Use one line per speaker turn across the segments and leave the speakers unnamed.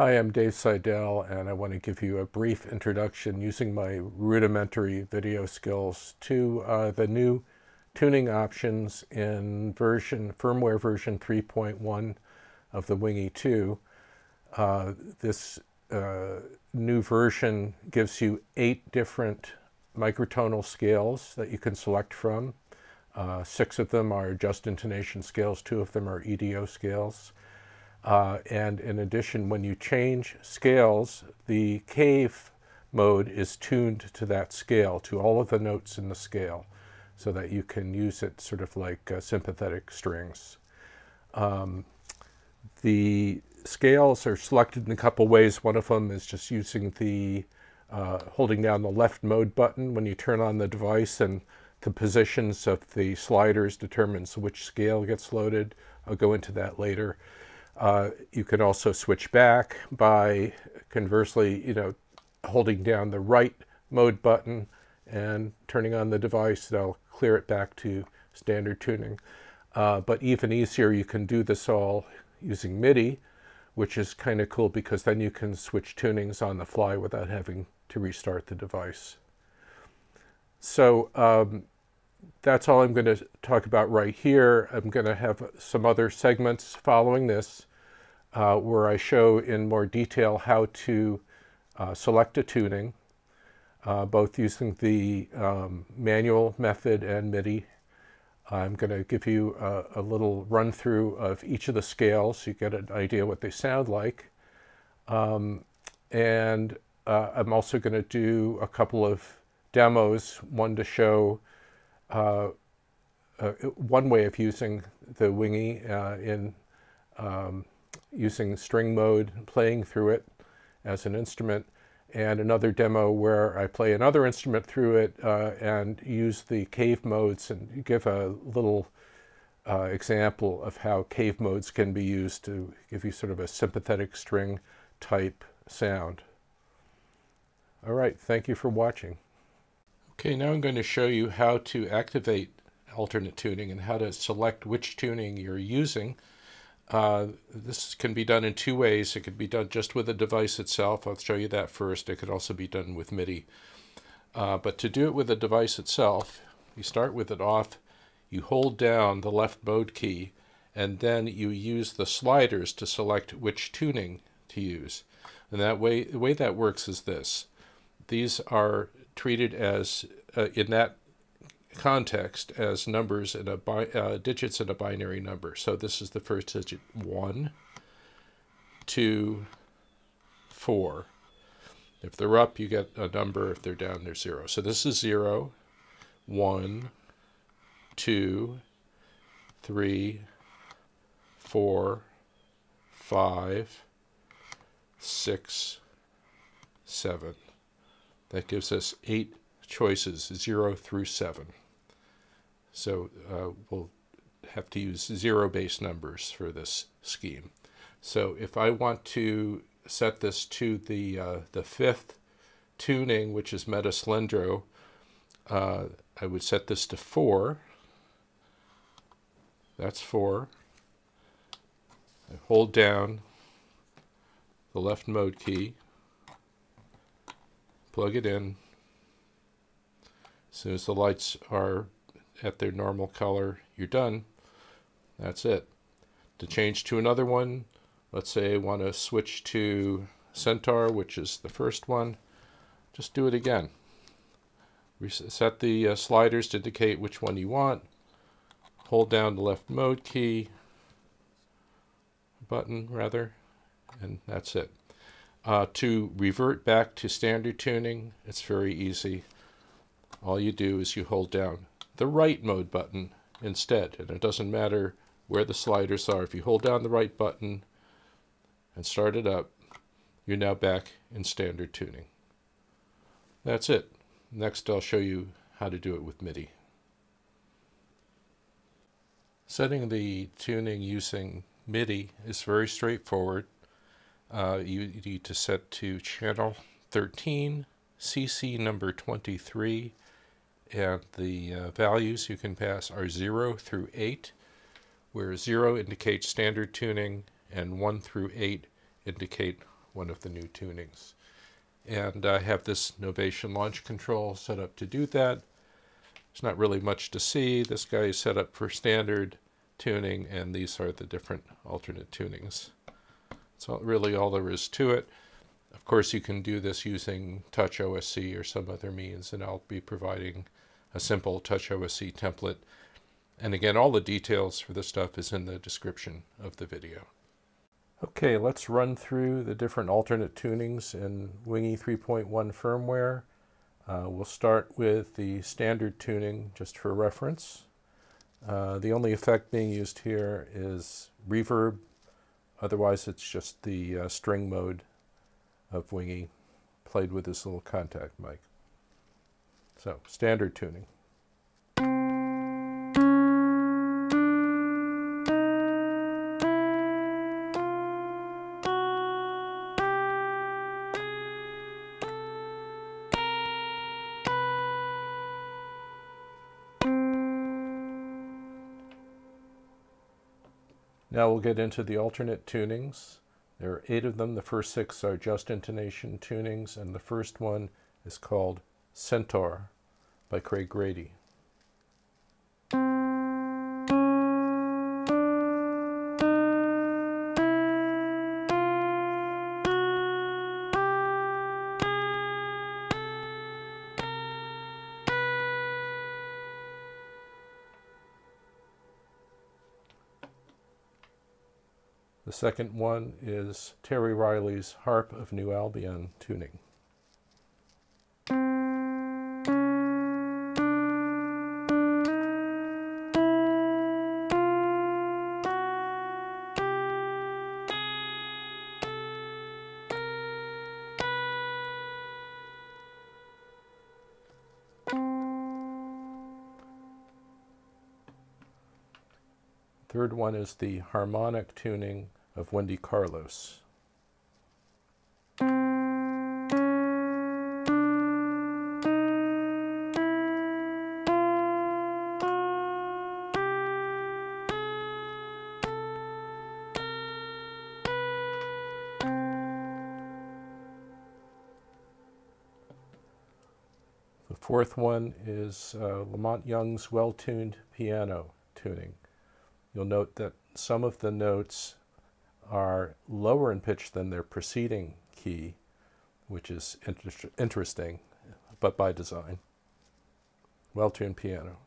Hi, I'm Dave Seidel, and I want to give you a brief introduction using my rudimentary video skills to uh, the new tuning options in version firmware version 3.1 of the Wingie 2. Uh, this uh, new version gives you eight different microtonal scales that you can select from. Uh, six of them are just intonation scales, two of them are EDO scales. Uh, and in addition, when you change scales, the cave mode is tuned to that scale, to all of the notes in the scale, so that you can use it sort of like uh, sympathetic strings. Um, the scales are selected in a couple ways. One of them is just using the uh, holding down the left mode button when you turn on the device and the positions of the sliders determines which scale gets loaded. I'll go into that later. Uh, you can also switch back by conversely, you know, holding down the right mode button and turning on the device. That'll clear it back to standard tuning. Uh, but even easier, you can do this all using MIDI, which is kind of cool because then you can switch tunings on the fly without having to restart the device. So um, that's all I'm going to talk about right here. I'm going to have some other segments following this uh, where I show in more detail how to uh, select a tuning, uh, both using the um, manual method and MIDI. I'm going to give you a, a, little run through of each of the scales so you get an idea what they sound like. Um, and uh, I'm also going to do a couple of demos, one to show uh, uh, one way of using the Wingie uh, in um, using string mode, playing through it as an instrument, and another demo where I play another instrument through it uh, and use the cave modes and give a little uh, example of how cave modes can be used to give you sort of a sympathetic string type sound. All right, thank you for watching. Okay, now I'm going to show you how to activate alternate tuning and how to select which tuning you're using. Uh, this can be done in two ways. It could be done just with the device itself. I'll show you that first. It could also be done with MIDI. Uh, but to do it with the device itself, you start with it off, you hold down the left mode key, and then you use the sliders to select which tuning to use. And that way, the way that works is this. These are treated as, uh, in that context, as numbers in a uh, digits in a binary number. So this is the first digit, one, two, four. If they're up, you get a number. If they're down, they're 0. So this is 0, 1, 2, 3, 4, 5, 6, 7. That gives us eight choices, 0 through 7. So uh, we'll have to use zero-based numbers for this scheme. So if I want to set this to the, uh, the fifth tuning, which is meta slendro, uh, I would set this to 4. That's 4. I hold down the left mode key, plug it in. As soon as the lights are at their normal color, you're done. That's it. To change to another one, let's say I want to switch to Centaur, which is the first one, just do it again. Set the uh, sliders to indicate which one you want. Hold down the left mode key, button rather, and that's it. Uh, to revert back to standard tuning, it's very easy. All you do is you hold down the right mode button instead, and it doesn't matter where the sliders are. If you hold down the right button and start it up, you're now back in standard tuning. That's it. Next I'll show you how to do it with MIDI. Setting the tuning using MIDI is very straightforward. Uh, you need to set to channel 13, CC number 23, and the uh, values you can pass are 0 through 8, where 0 indicates standard tuning and 1 through 8 indicate one of the new tunings. And I have this Novation launch control set up to do that. There's not really much to see. This guy is set up for standard tuning, and these are the different alternate tunings. So really all there is to it. Of course, you can do this using Touch OSC or some other means, and I'll be providing a simple TouchOSC template. And again, all the details for this stuff is in the description of the video. Okay, let's run through the different alternate tunings in Wingie 3.1 firmware. Uh, we'll start with the standard tuning just for reference. Uh, the only effect being used here is reverb. Otherwise, it's just the uh, string mode of Wingie played with this little contact mic. So, standard tuning. Now we'll get into the alternate tunings. There are eight of them. The first six are just intonation tunings, and the first one is called Centaur by Kraig Grady. The second one is Terry Riley's Harp of New Albion tuning. One is the harmonic tuning of Wendy Carlos. The fourth one is uh, La Monte Young's well-tuned piano tuning. You'll note that some of the notes are lower in pitch than their preceding key, which is inter interesting, but by design. Well-tuned piano.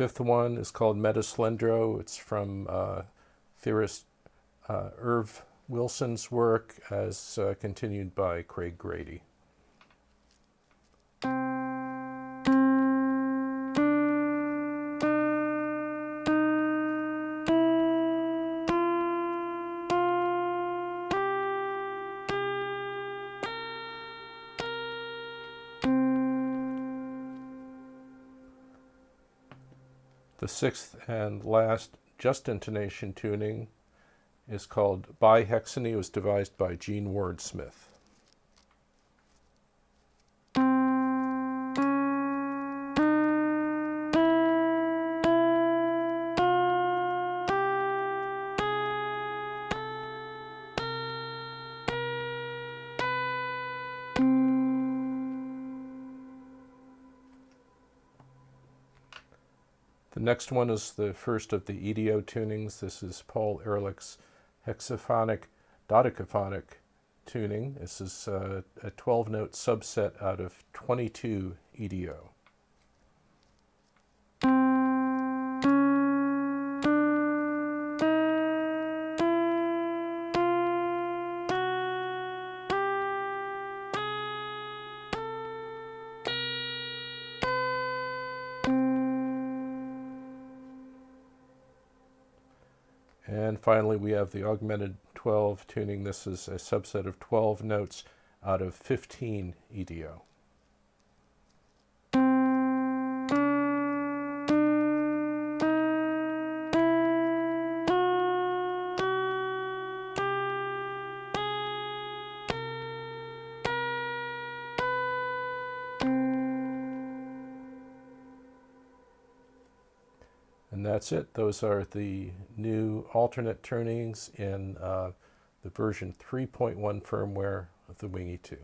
Fifth one is called Metaslendro. It's from uh, theorist uh, Erv Wilson's work as uh, continued by Kraig Grady. The sixth and last just intonation tuning is called Bihexany. It was devised by Gene Ward The next one is the first of the EDO tunings. This is Paul Erlich's hexaphonic dodecaphonic tuning. This is uh, a 12-note subset out of 22 EDO. And finally, we have the augmented 12 tuning. This is a subset of 12 notes out of 15 EDO. That's it. Those are the new alternate tunings in uh, the version 3.1 firmware of the Wingie 2.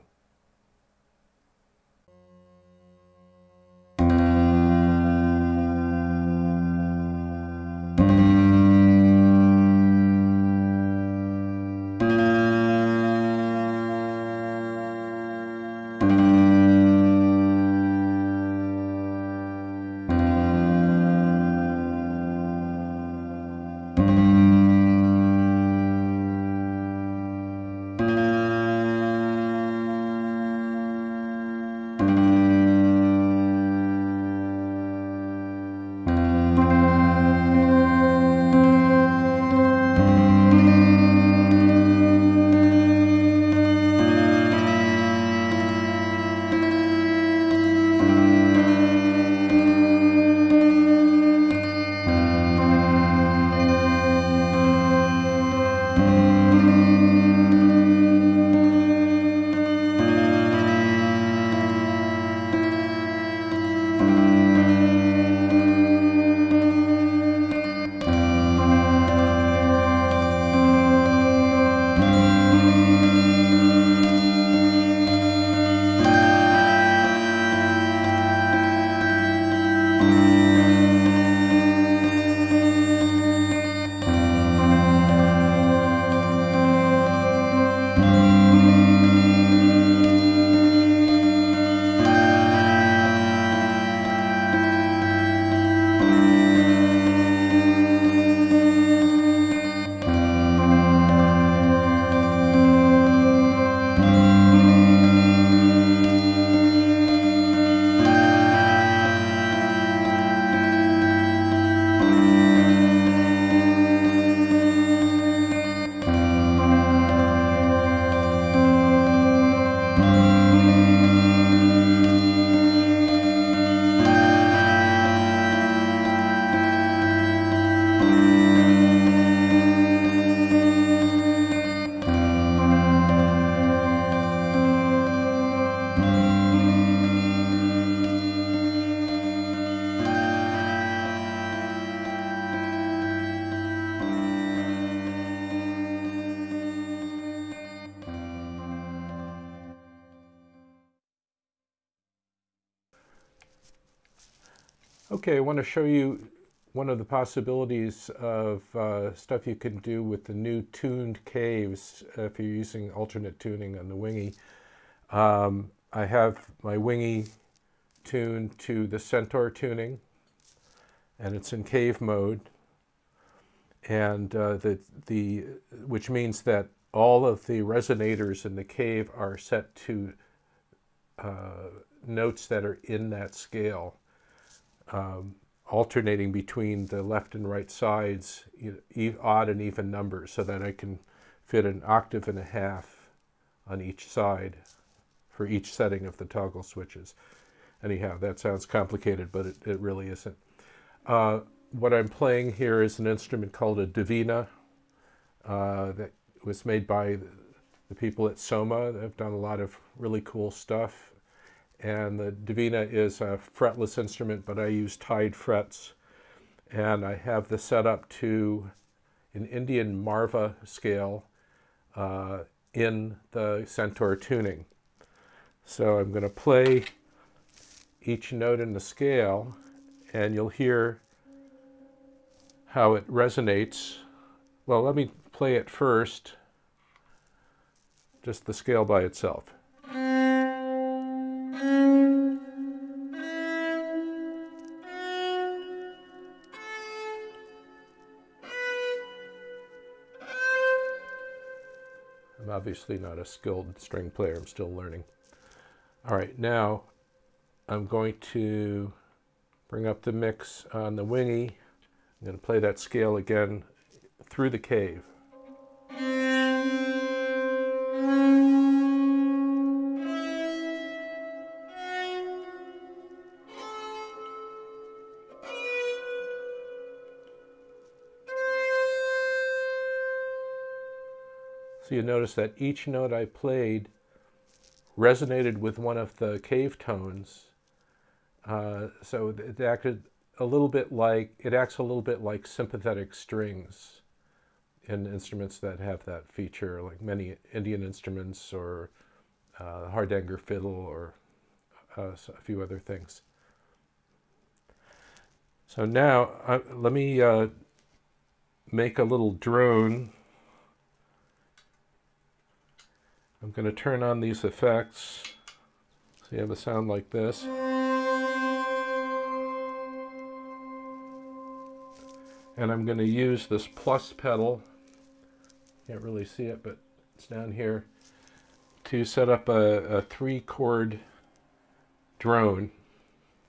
Okay, I want to show you one of the possibilities of uh, stuff you can do with the new tuned caves if you're using alternate tuning on the Wingie. Um, I have my Wingie tuned to the Centaur tuning, and it's in cave mode, and uh, the, the, which means that all of the resonators in the cave are set to uh, notes that are in that scale um, alternating between the left and right sides, you know, odd and even numbers, so that I can fit an octave and a half on each side for each setting of the toggle switches. Anyhow, that sounds complicated, but it, it really isn't. Uh, what I'm playing here is an instrument called a Dvina uh, that was made by the people at Soma. They've done a lot of really cool stuff and the Dvina is a fretless instrument, but I use tied frets. And I have the set up to an Indian Marwa scale uh, in the Centaur tuning. So I'm going to play each note in the scale, and you'll hear how it resonates. Well, let me play it first, just the scale by itself. I'm obviously not a skilled string player. I'm still learning. All right, now I'm going to bring up the mix on the wingie. I'm going to play that scale again through the cave. You notice that each note I played resonated with one of the cave tones. Uh, so it acted a little bit like, it acts a little bit like sympathetic strings in instruments that have that feature, like many Indian instruments or uh, hardanger fiddle or uh, a few other things. So now uh, let me uh, make a little drone. I'm going to turn on these effects. So you have a sound like this. And I'm going to use this plus pedal. Can't really see it, but it's down here to set up a, a three chord drone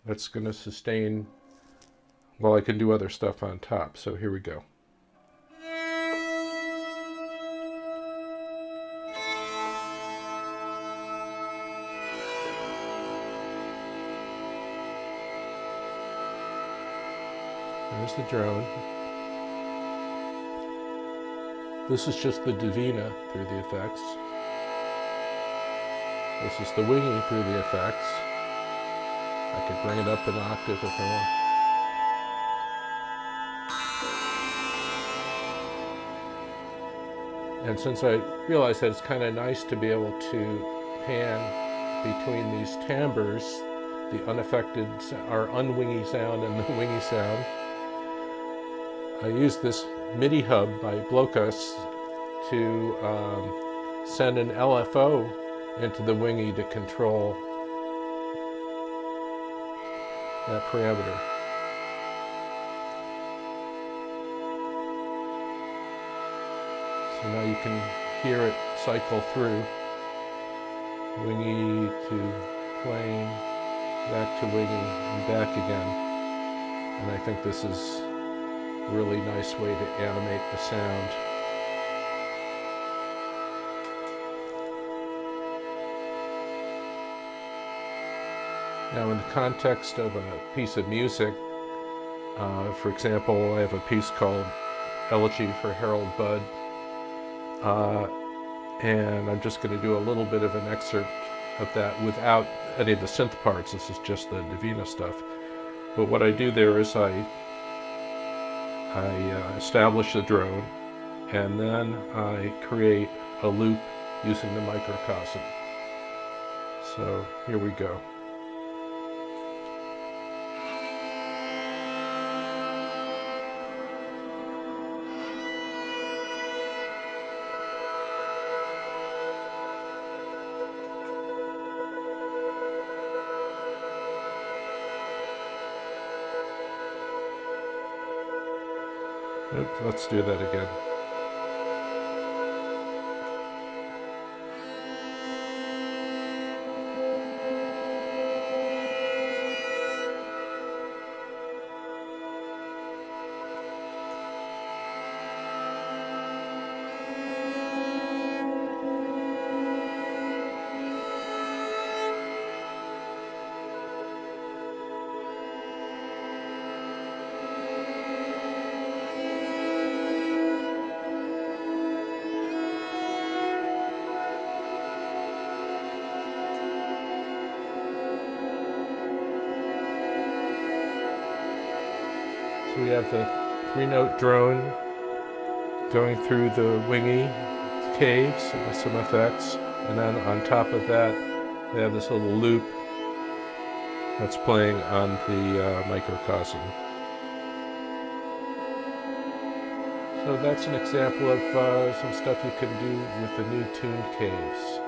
that's going to sustain while I can do other stuff on top. So here we go. The drone. This is just the Dvina through the effects. This is the winging through the effects. I could bring it up an octave if I want. And since I realized that it's kind of nice to be able to pan between these timbres, the unaffected or unwingy sound and the wingie sound, I use this MIDI hub by Blokas to um, send an LFO into the wingie to control that parameter. So now you can hear it cycle through wingie to plain, back to wingie, and back again. And I think this is really nice way to animate the sound. Now, in the context of a piece of music, uh, for example, I have a piece called Elegy for Harold Budd, uh, and I'm just going to do a little bit of an excerpt of that without any of the synth parts. This is just the Dvina stuff. But what I do there is I I uh, establish the drone, and then I create a loop using the microcosm. So here we go. Let's do that again. We have the three-note drone going through the wingie caves with some effects. And then on top of that, we have this little loop that's playing on the uh, microcosm. So that's an example of uh, some stuff you can do with the new tuned caves.